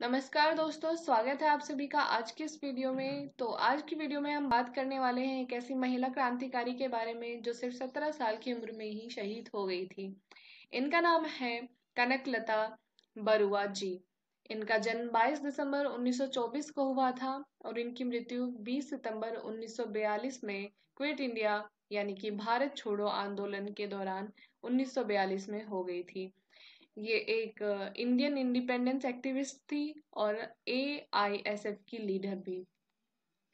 नमस्कार दोस्तों, स्वागत है आप सभी का आज के इस वीडियो में। तो आज की वीडियो में हम बात करने वाले हैं एक ऐसी महिला क्रांतिकारी के बारे में जो सिर्फ़ सत्रह साल की उम्र में ही शहीद हो गई थी। इनका नाम है कनकलता बरुआ जी इनका जन्म 22 दिसंबर 1924 को हुआ था और इनकी मृत्यु 20 सितंबर 1942 में क्विट इंडिया, यानी कि भारत छोड़ो आंदोलन के दौरान 1942 में हो गई थी। ये एक इंडियन इंडिपेंडेंस एक्टिविस्ट थी और ए आई एस एफ़ की लीडर भी।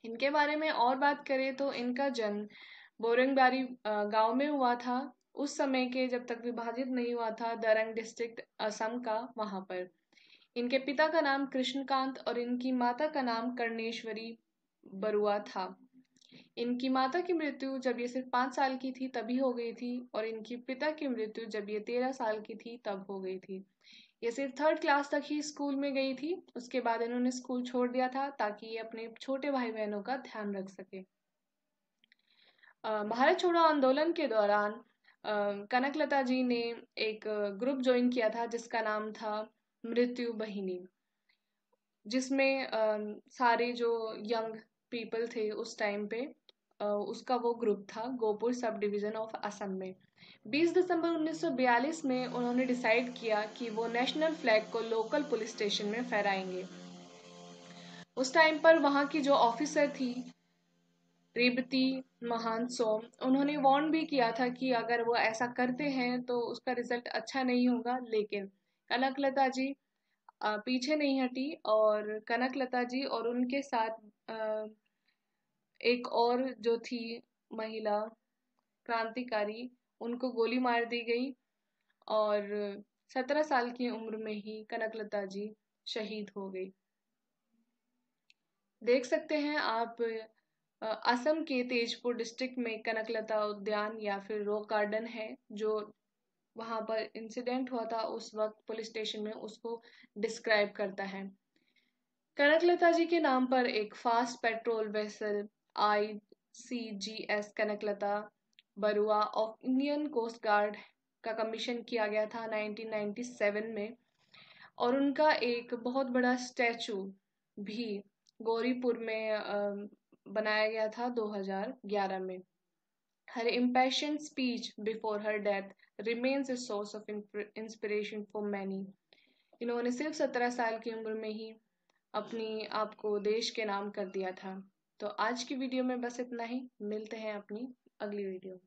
इनके बारे में और बात करें तो इनका जन्म बोरंगबारी गाँव में हुआ था। उस समय के जब तक विभाजित नहीं हुआ था, दरंग डिस्ट्रिक्ट असम का वहाँ पर। इनके पिता का नाम कृष्णकांत और इनकी माता का नाम कर्णेश्वरी बरुआ था। इनकी माता की मृत्यु जब ये सिर्फ़ पाँच साल की थी, तभी हो गई थी, और इनकी पिता की मृत्यु जब ये तेरह साल की थी, तब हो गई थी। ये सिर्फ़ थर्ड क्लास तक ही स्कूल में गई थी। उसके बाद इन्होंने स्कूल छोड़ दिया था, ताकि ये अपने छोटे भाई बहनों का ध्यान रख सके। भारत छोड़ो आंदोलन के दौरान कनकलता जी ने एक ग्रुप ज्वाइन किया था, जिसका नाम था मृत्यु बहिनी, जिसमें सारे जो यंग पीपल थे उस टाइम पे उसका वो ग्रुप था Gopur sub division of Assam में। 20 दिसंबर 1942 में उन्होंने डिसाइड किया कि वो नेशनल फ्लैग को लोकल पुलिस स्टेशन में फहराएँगे। उस टाइम पर वहाँ की जो ऑफिसर थी रेबती महान सोम, उन्होंने वार्न भी किया था कि अगर वो ऐसा करते हैं तो उसका रिज़ल्ट अच्छा नहीं होगा, लेकिन कनकलता जी पीछे नहीं हटी और कनक लता जी और उनके साथ एक और जो थी महिला, क्रांतिकारी, उनको गोली मार दी गई और सत्रह साल की उम्र में ही कनकलता जी शहीद हो गई। देख सकते हैं आप असम के तेजपुर डिस्ट्रिक्ट में कनकलता उद्यान या फिर रॉक गार्डन है, जो वहाँ पर इंसिडेंट हुआ था, उस वक्त पुलिस स्टेशन में उसको डिस्क्राइब करता है। कनकलता जी के नाम पर एक fast patrol vessel I C G S Kanaklata Barua of Indian coast guard का कमीशन किया गया था 1997 में और उनका एक बहुत बड़ा स्टैचू भी गौरीपुर में बनाया गया था 2011 में। हर impassioned speech before her death remains a source of inspiration for many. इन्होंने सिर्फ़ सत्रह साल की उम्र में ही अपनी आप को देश के नाम कर दिया था तो आज की वीडियो में बस इतना ही मिलते हैं अपनी अगली वीडियो